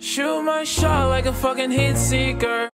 Shoot my shot like a fucking hit seeker.